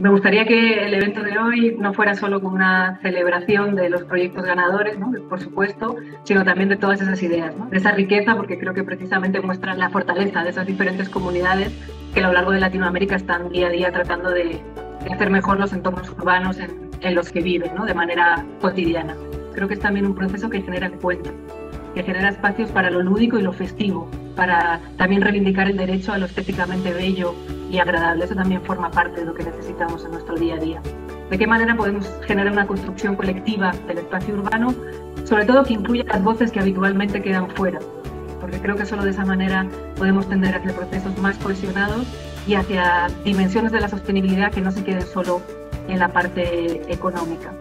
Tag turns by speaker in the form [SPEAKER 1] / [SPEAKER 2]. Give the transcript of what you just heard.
[SPEAKER 1] me gustaría que el evento de hoy no fuera solo como una celebración de los proyectos ganadores, ¿no? por supuesto, sino también de todas esas ideas, ¿no? de esa riqueza, porque creo que precisamente muestran la fortaleza de esas diferentes comunidades que a lo largo de Latinoamérica están día a día tratando de, hacer mejor los entornos urbanos en, en los que viven, ¿no? de manera cotidiana. Creo que es también un proceso que genera encuentro, que genera espacios para lo lúdico y lo festivo, para también reivindicar el derecho a lo estéticamente bello y agradable. Eso también forma parte de lo que necesitamos en nuestro día a día. ¿De qué manera podemos generar una construcción colectiva del espacio urbano, sobre todo que incluya las voces que habitualmente quedan fuera? Porque creo que solo de esa manera podemos tender hacia procesos más cohesionados y hacia dimensiones de la sostenibilidad que no se queden solo en la parte económica.